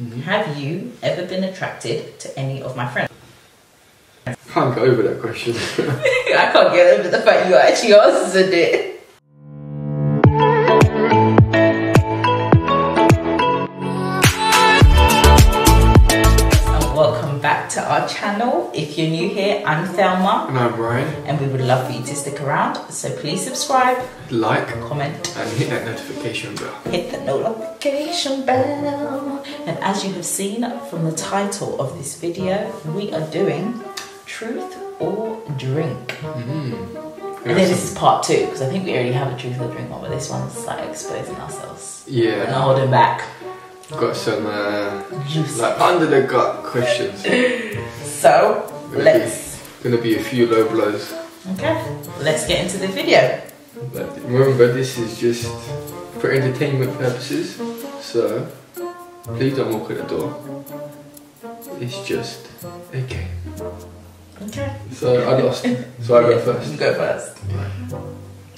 Mm-hmm. Have you ever been attracted to any of my friends? I can't get over that question. I can't get over the fact you actually answered it. And welcome back to our channel. If you're new I'm Thelma and I'm Ryan. and we would love for you to stick around. So please subscribe, Like comment, and hit that notification bell. hit the notification bell. And as you have seen from the title of this video, we are doing truth or drink. Mm. And then this is part two because I think we already have a truth or drink one, but this one's like exposing ourselves and Yeah, not holding back. got some uh, like under the gut questions. So let's Gonna be a few low blows. okay, let's get into the video. But remember, this is just for entertainment purposes. So please don't walk at the door. It's just a game. Okay. So I lost. So I go first. You go first.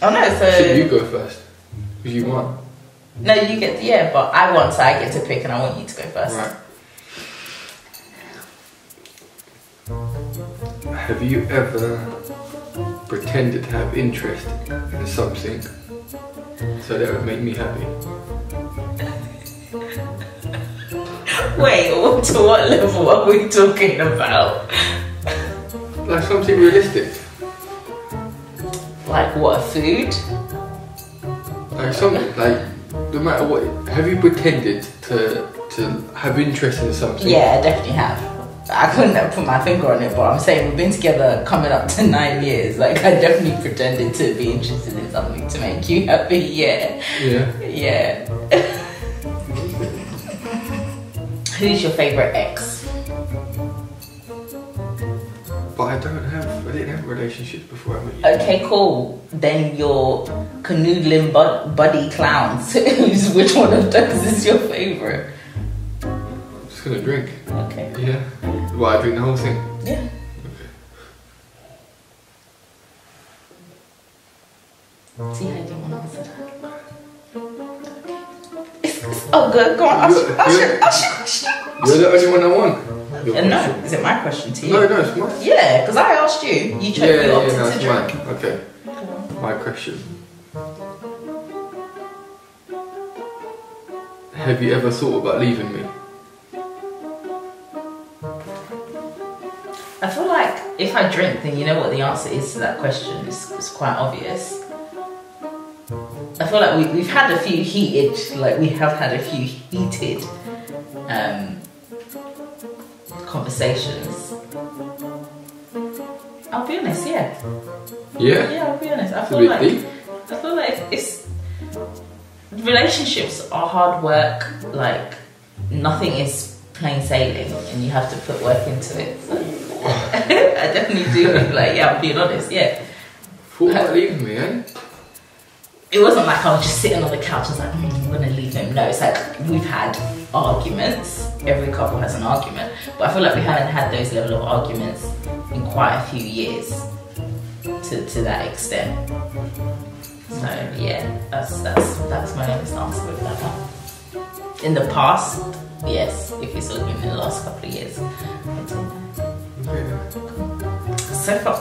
Oh no, Should you go first? Because you won. no, you get the yeah, but I want so I get to pick, and I want you to go first. Right. Have you ever pretended to have interest in something so that would make me happy? Wait, to what level are we talking about? Like something realistic. Like what? Food? Like something like no matter what. Have you pretended to to have interest in something? Yeah, I definitely have. I couldn't have put my finger on it, but I'm saying we've been together coming up to nine years. Like I definitely pretended to be interested in something to make you happy. Yeah, Yeah. yeah. Who's your favorite ex? But I don't have. I didn't have relationships before I met you. Okay, cool. Then your canoodling bud- buddy clowns. Who's which one of those is your favorite? I'm just gonna drink. Okay. Yeah. Why I drink the whole thing? Yeah. See how you didn't want to answer that. It's, it's, oh, good. Go on. Ask, You're- ask, you're- ask, ask, ask. You're the only one I won. Your Uh, no, question. is it my question to you? No, no, it's mine. Yeah, because I asked you. You Yeah, chose you yeah, opted no, to it's drink. mine. Okay. My question. Have you ever thought about leaving me? I feel like if I drink, then you know what the answer is to that question. It's, it's quite obvious. I feel like we, we've had a few heated, like we have had a few heated um, conversations. I'll be honest, yeah. Yeah? Yeah, I'll be honest. I feel like deep. I feel like it's relationships are hard work. Like nothing is plain sailing, and you have to put work into it. I definitely do. Like yeah, I'm being honest. Yeah, Thought about leaving me, eh? it wasn't like I was just sitting on the couch and was like, mm, I'm gonna leave him. No, it's like we've had arguments. Every couple has an argument, but I feel like we haven't had those level of arguments in quite a few years to to that extent. So yeah, that's that's that's my honest answer with that one. In the past, yes. If you're talking in the last couple of years, I'd say no. Yeah. So far.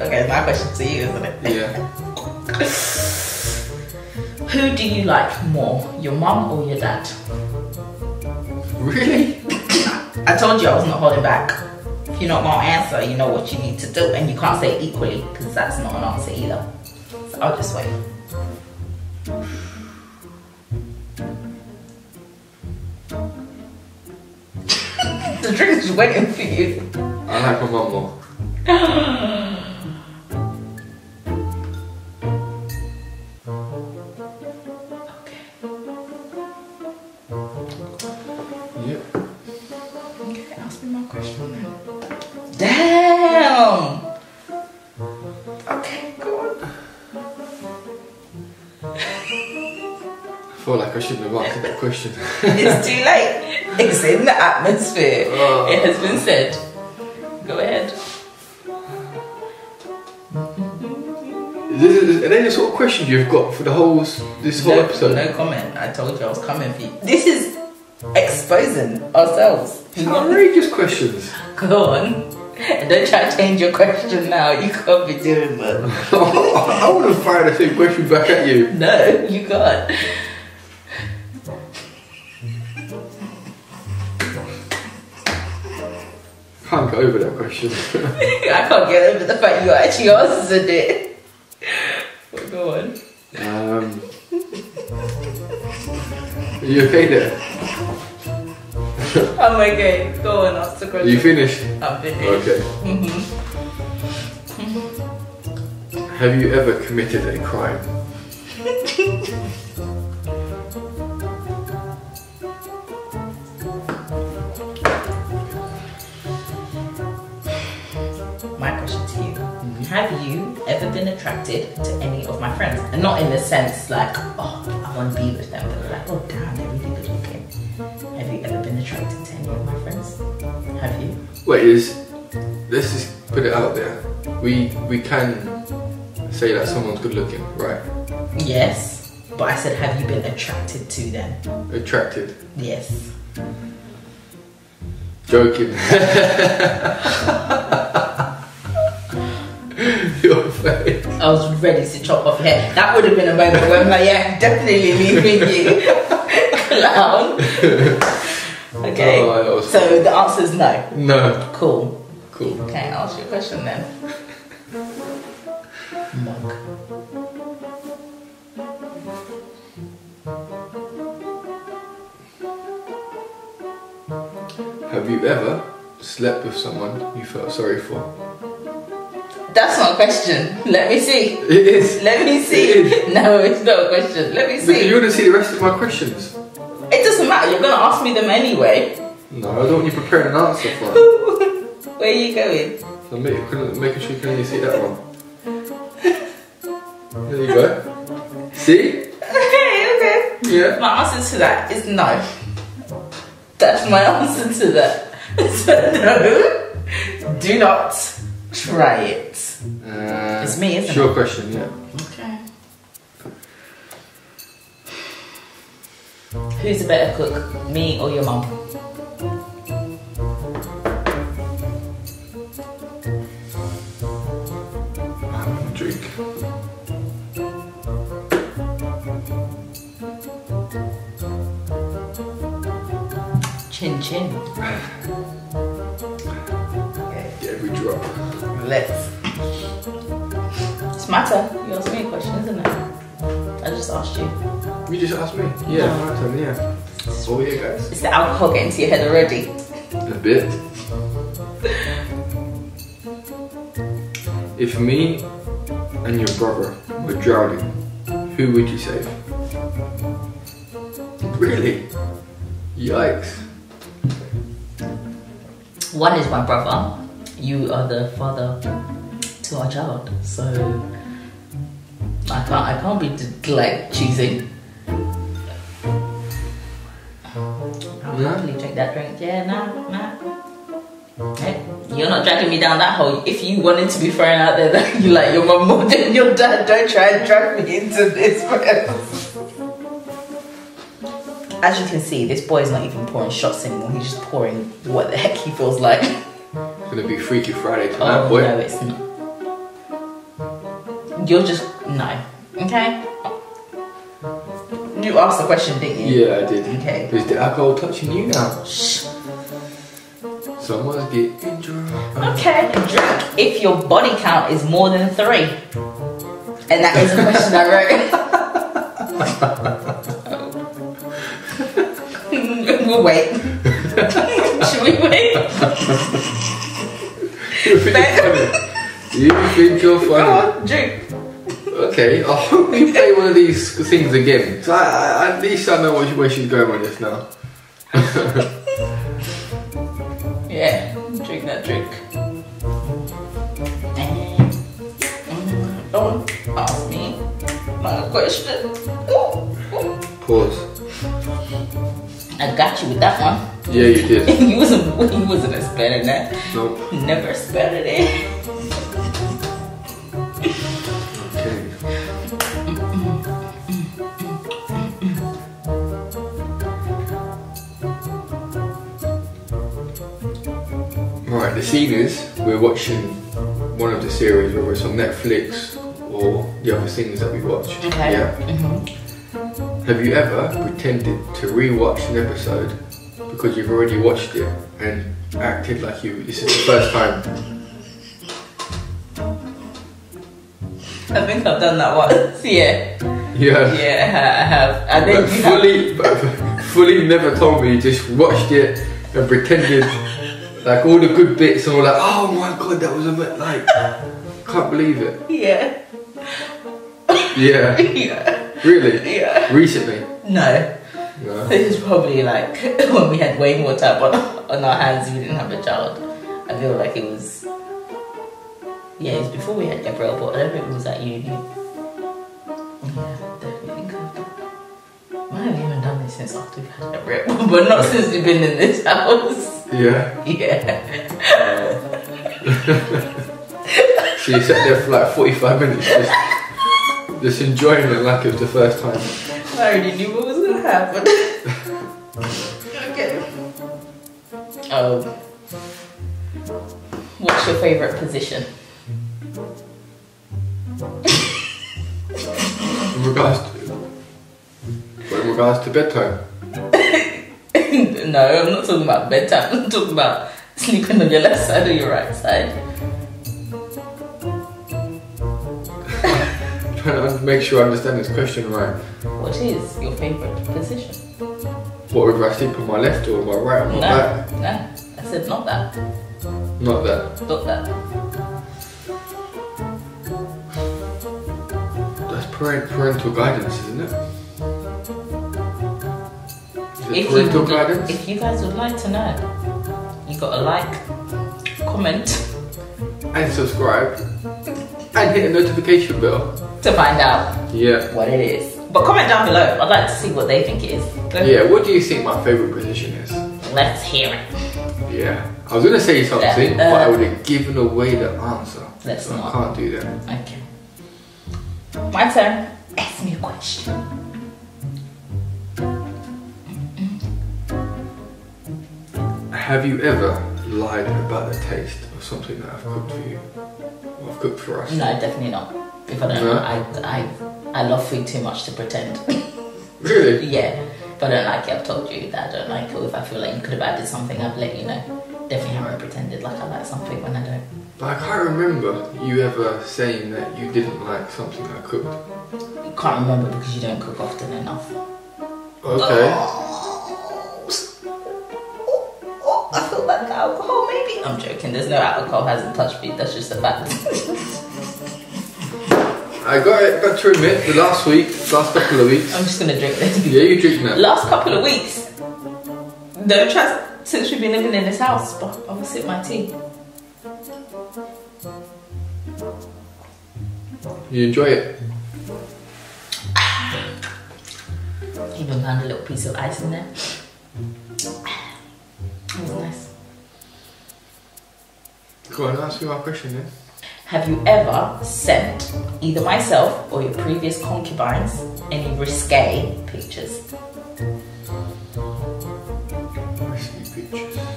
okay, my question to you, isn't it? Yeah. Who do you like more, your mum or your dad? Really? I told you I was not holding back. If you're not gonna answer, you know what you need to do, and you can't say equally because that's not an answer either. So I'll just wait. The drink is waiting for you. I like my mum more. Okay. Yeah. Okay, ask me my question then. Damn! Okay, go on. I feel like I shouldn't have answered that question. It's too late. It's in the atmosphere. Oh. It has been said. Go ahead. Is This is, are they the sort of questions you've got for the whole this whole no, episode? no comment. I told you I was coming for. This is exposing ourselves. Outrageous questions. Go on. And don't try to change your question now. You can't be doing that. I want to fire the same question back at you. No, you can't. Can't get over that question. I can't get over the fact you actually answered it. Well, go on. um, are you okay there? I'm okay. Go on, ask the question. you finished? I'm finished. Okay. Mm-hmm. Have you ever committed a crime? Been attracted to any of my friends? And not in the sense like, oh, I want to be with them, but like, oh, damn, they're really good looking. Have you ever been attracted to any of my friends? Have you? Wait, is let's just put it out there. We we can say that someone's good looking, right? Yes. But I said, have you been attracted to them? Attracted. Yes. Joking. Your face. I was ready to chop off your head. That would have been a moment where I'm like, yeah, definitely leaving you. Clown. Okay. Oh, so the answer is no. No. Cool. Cool. Okay, I'll ask you a question then. Mug. Have you ever slept with someone you felt sorry for? That's not a question. Let me see. It is. Let me It see. No, it's not a question. Let me Because you see. want to see the rest of my questions. It doesn't matter. You're gonna ask me them anyway. No, I don't want you preparing an answer for it. Where are you going? So make, making sure you can only see that one. There you go. See? Okay, okay. Yeah. My answer to that is no. That's my answer to that. So no, do not try it. Uh, It's me, isn't Sure question, yeah. Okay. Who's a better cook, me or your mum? Asked you. You just asked me. Yeah, my turn, yeah. Oh yeah, guys. Is the alcohol getting to your head already? A bit. If me and your brother were drowning, who would you save? Really? Yikes. One is my brother. You are the father to our child, so I can't. I can't be like choosing. I'll No? happily drink that drink. Yeah, nah, nah. Hey, you're not dragging me down that hole. If you wanted to be thrown out there, that you like your mum more than your dad. Don't try and drag me into this. As you can see, this boy is not even pouring shots anymore. He's just pouring what the heck he feels like. It's gonna be Freaky Friday tonight, Oh boy. no, it's not. You're just no. Okay. You asked the question, didn't you? Yeah, I did. Okay. Is the alcohol touching you now? Shh. Someone's getting drunk. Okay. Drink if your body count is more than three. And that is a question I wrote. we'll wait. Should we wait? You think you're funny? You think you're Go funny? on, drink. Okay, I hope oh, you play one of these things again. So I, I, at least I know where she's going with this now. Yeah, drink that drink. Don't ask me my question. Pause. I got you with that one. Yeah, you did. you wasn't you wasn't expecting that. Nope. Never expected it. The we're watching one of the series, whether it's on Netflix or the other things that we watch. Okay. Yeah. Mhm. Have you ever pretended to rewatch an episode because you've already watched it and acted like you this is the first time? I think I've done that once. Yeah. Yeah. Yeah, I have. And then But you have- fully, but fully never told me. You just watched it and pretended like all the good bits and all like, oh my god, that was a bit like, can't believe it. Yeah. Yeah, Yeah. really. Yeah. Recently. No. No. This is probably like when we had way more time on, on our hands, we didn't have a child. I feel like it was. Yeah, it was before we had Gabrielle, but I don't think it was at uni. Yeah, since after we've had Gabrielle, but not since we've been in this house. Yeah. Yeah. So you sat there for like 45 minutes just, just enjoying it like it was the first time. I already knew what was gonna happen. okay. Um, what's your favorite position? In regards to, what, in regards to bedtime. no, I'm not talking about bedtime. I'm talking about sleeping on your left side or your right side. Trying to make sure I understand this question right. What is your favorite position? What would I sleep on my left or my right or my No, back? no. I said not that. Not that. Not that. That's parent, parental guidance, isn't it? If you, parental would, guidance? if you guys would like to know, you gotta like, comment and subscribe and hit the notification bell. to find out Yeah. what it is. But comment down below. I'd like to see what they think it is. Go- Yeah, what do you think my favourite position is? Let's hear it. Yeah. I was gonna say something, Uh, but I would have given away the answer. Let's so not. I can't do that. Okay. My turn. Ask me a question. Have you ever lied about the taste of something that I've cooked for you? Or I've cooked for us? No, definitely not. If I don't No? I, I, I love food too much to pretend. Really? yeah. If I don't like it, I've told you that I don't like it. If I feel like you could have added something, I've let you know. Definitely haven't pretended like I like something when I don't. But I can't remember you ever saying that you didn't like something I cooked. You can't remember because you don't cook often enough. Okay. Oh, feel like alcohol, maybe. I'm joking. There's no alcohol hasn't touched me. That's just a fact. I got it, got to admit, the last week, last couple of weeks. I'm just gonna drink this. Yeah, you drink that. Last couple of weeks. Don't try since we've been living in this house, but I will sip my tea. You enjoy it? Even found a little piece of ice in there. Go on, ask me my question then. Have you ever sent either myself or your previous concubines any risque pictures? Risky pictures.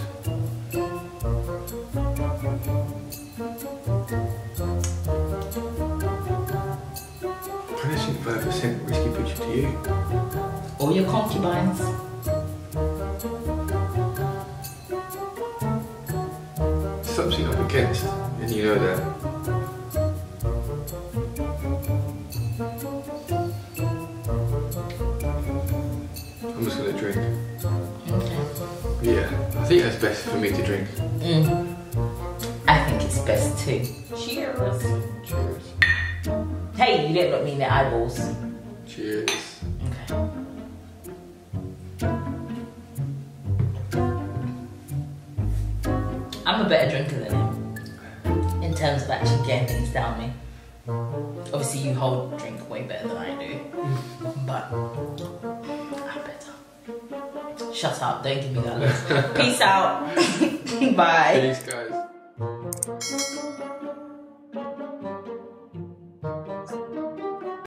trying to think if I ever sent a risky picture to you. Or your concubines? Something I'm against, and you know that. I'm just gonna drink. Okay. Yeah, I think that's best for me to drink. Mm. I think it's best too. Cheers. Cheers. Hey, you didn't look me in the eyeballs. Cheers. Okay. I'm a better drinker than him in terms of actually getting things down me. Obviously, you hold drink way better than I do, but I'm better. Shut up! Don't give me that look. Peace out. Bye. Peace, guys.